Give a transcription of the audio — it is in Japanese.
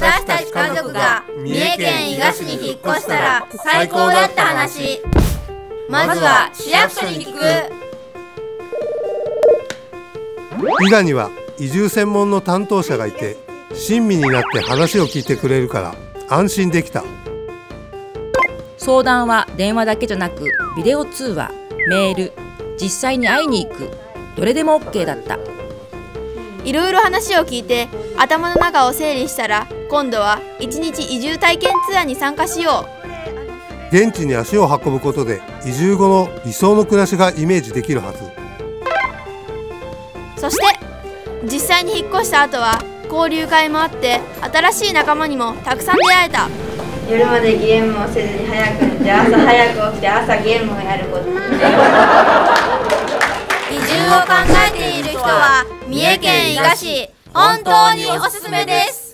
私たち家族が三重県伊賀市に引っ越したら最高だった話。まずは市役所に聞く。伊賀には移住専門の担当者がいて親身になって話を聞いてくれるから安心できた。相談は電話だけじゃなくビデオ通話メール実際に会いに行く。どれでも OK だったいろいろ話を聞いて頭の中を整理したら今度は一日移住体験ツアーに参加しよう。現地に足を運ぶことで移住後の理想の暮らしがイメージできるはず。そして実際に引っ越した後は交流会もあって新しい仲間にもたくさん出会えた。夜までゲームをせずに早く寝て朝早く起きて朝ゲームをやること。移住を考えている人は三重県伊賀市本当におすすめです。